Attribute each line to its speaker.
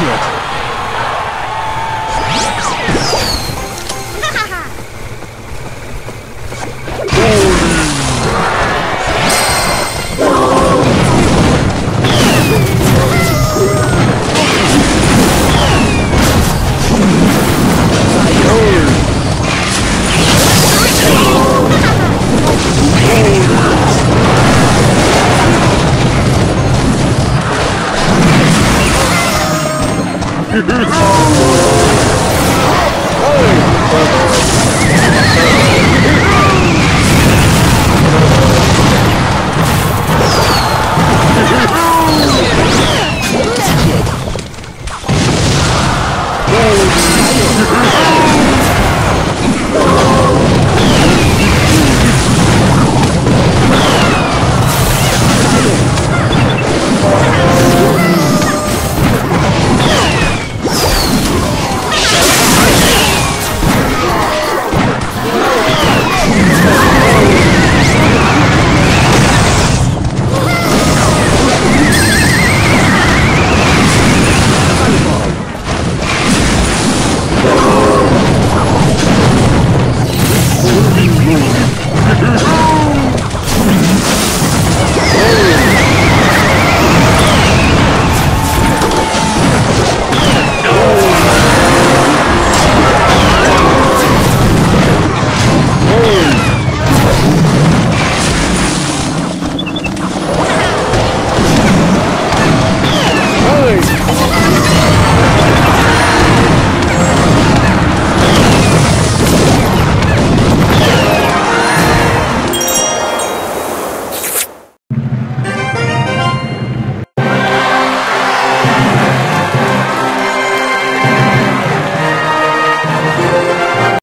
Speaker 1: idiot! Magic!